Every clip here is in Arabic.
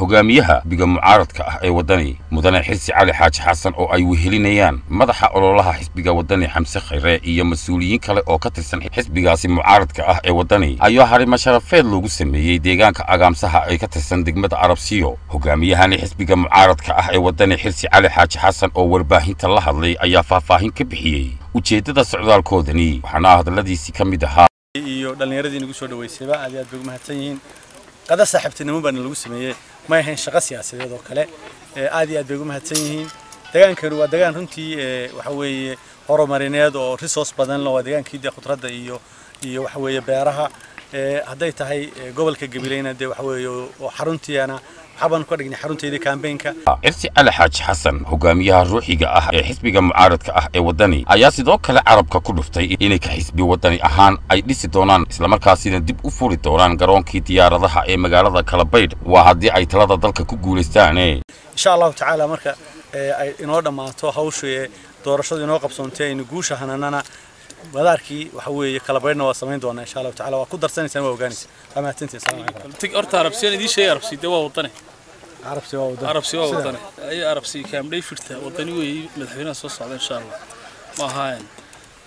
hogaamiyaha xisbiga mucaaradka ah ee waddani mudane xirsi cali xaaji xasan oo ay wehelinayaan madaxa ololaha xisbiga waddani xamse khayre iyo mas'uuliyiin kale oo ka tirsan xisbigaasi mucaaradka ah ee waddani ayaa harimo sharafeed loogu sameeyey deegaanka agaamsaha ay ka tirsan degmada arabsiyo hogaamiyahani xisbiga mucaaradka ah ee waddani xirsi cali xaaji xasan oo warbaahinta la hadlay ayaa faahfaahin ka bixiyey. Ujeeddada socdaalkoodani waxaana hadalladiisii ka mid ahaa. Iyo dhallinyaradii nagu soo dhaweysayba aad aad bay ugu mahadsan yihiin qada saaxiibtinimo baana lagu sameeyey. Ma ahayn shaqo siyaasadeed oo kale. Aad iyo aad bay ugu mahadsan yihiin. Degaankani waa degaan runtii waxa weeye horumarineed oo resource badan leh waa degaankii dee khudradda iyo iyo waxa weeye beeraha. Hadday tahay gobolka gabileyna dee waxa weeye oo xaruntiina waxaabaan ka dhignay cirsi cali xaaji xasan hogaamiyaha ruuxiga ah ee xisbiga mucaaradka ah ee waddani ayaa sidoo kale carabka ku dhuftay inay ka xisbi waddani ahaan ay dhisi doonaan islamarkaasina dib u furi doonaan garoonkii diyaaradaha ee magaalada kalabaydh waa haddii ay talada dalka ku guulaystaane. Insha allahu tacaala marka ay inoo dhammaato hawsha doorashadu inoo qabsoontay aynu guusha hananana مداركي وحوي كلابرينا وصمين دونا إن شاء الله تعالى. وكدر سنة سنة وجانس أما تنتي سلام عليكم. تك أرت عرب سين دي شيء عرب سين دوا وطني. عرب سوا وطني عرب سوا وطني. أي عرب سين كامل أي فرتة وطني وي مدحينا صوص على إن شاء الله. ما هاين.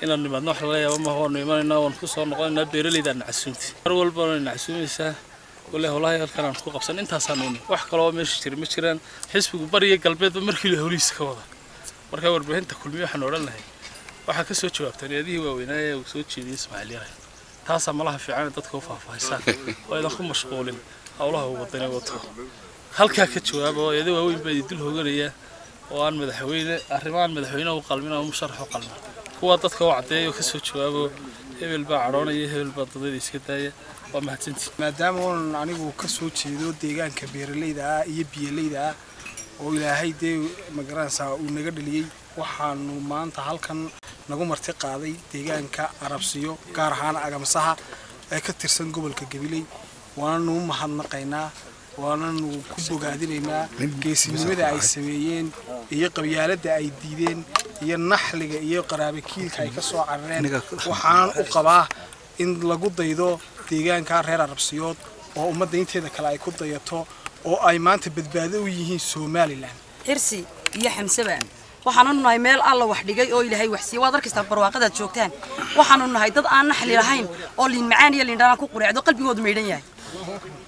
إن اللي بدنا حلا يا وما هو نيمان إن ونخص ونقول إن بيرلي ده نعسوني أول بره نعسوني سه ولا هلا يا الكلام خو قبسن أنت هسانوني. وح كلام مش كتير مش كتير حسب بري قلبي ده مركي لهوليس كوا ده وربه أنت كل ميه حنورلنا هيك وحكي سوتش وابتني هذه هو ويناي وسوتش ذي إسماعيليه تاسع ملاها في عين تدخل فيها فايسان وإذا خم مشغولين أوله هو بطني وطه خلك هكش واب وهذا هو وين بدي تلهو قرية وأنا مذحوينة أحرمان مذحوينة وقلمنا ومشرح وقلمنا هو تدخل وعطيه وحكي سوتش واب هبل بعرونة هبل بطني ذي سكتاية وما تنسي ما دام هون عني وكسوتش ذو ديجان كبير ليدا يبي ليدا ولا هيدا مقرن سا ونقدر ليه waxaanu maanta halkan nagu marti qaaday deegaanka arabsiyo gaar ahaan agamsaha ee ka tirsan gobolka gabiley waananu mahadnaqaynaa waananu ku bogaadinaynaa geesinimada ay sameeyeen iyo qabyaaladda ay diideen iyo naxliga iyo qaraabakiilka ay ka soo carareen waxaan u qabaa in lagu daydo deegaanka reer arabsiyood oo ummadda inteeda kale ay ku dayato oo ay maanta badbaado u yihiin somalilan xirsi iyo xamsebaan وحنا إنه هاي مال الله وحده جاي أو إلى هاي وحسي وادرك استبر واقدة شوكتان وحنا إنه ضد أنا حليل هين أو معاني اللي نراكو قريع دقلبي ودميرين يعني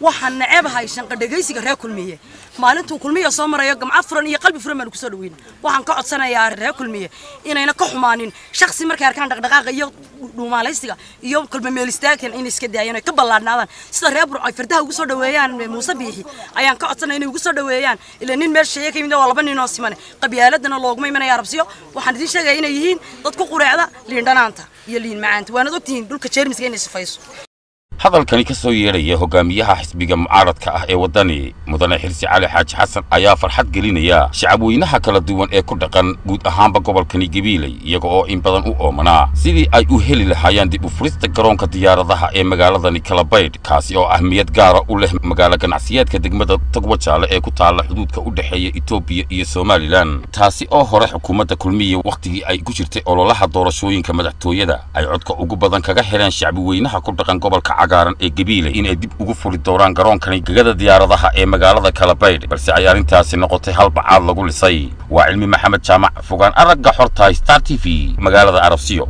waxaan nacebahay shanqadhegaysiga reer kulmiye maalintuu kulmiya soo marayo gamca furan iyo qalbi furan baanu kusoo dhaweyna waxaan ka codsanayaa reer kulmiye inayna ka xumaanin shaksi markay arkaan dhaqdhaqaaqa iyo dhuumaalaysiga iyo kulmameelistaagan inay iska daayaan ay ka ballaadhnaadaan sida reer burco ay fardaha ugu soo dhaweeyaan muuse biixi ayaan ka codsanaya inay ugu soo dhaweeyaan ilaa nin meel sheeye ka yimid waa laba nin oo simane qabyaaladana looguma imanaya arabsiyo waxaan idiin sheegaya inay yihiin dad ku qureecda liin dhanaanta iyo liin macaanta waanad ogtihiin dhulka jeermiska inay sifayso hadalkani ka soo yeedhaya hogaamiyaha xisbiga mucaaradka ah ee waddani mudane xirsi cali xaaji xasan ayaa farxad gelinaya shacabweynaha kala duwan ee ku dhaqan guud ahaanba gobolkani gabiiley iyaga oo in badan u oomanaa sidii ay u heli lahaayeen dib u furista garoonka diyaaradaha ee magaaladani kalabaydh kaasi oo ahmiyad gaara u leh magaalo ganacsiyeedka degmada togwajaale ee ku taalla xuduudka u dhexeeya etoobiya iyo somalilan taasi oo hore xukuumadda kulmiya wakhtigii ay ku jirtay ololaha doorashooyinka madaxtooyada ay codka ugu badan kaga heleen shacbiweynaha ku dhaqan gobolka ee gabiile inay dib ugu furi doonaan garoonkani gegada diyaaradaha ee magaalada kalabaydh balse ay arrintaasi noqotay hal bacaad lagu lisay. Waa cilmi maxamed jaamac fogaan aragga xortahay star t v magaalada arabsiyo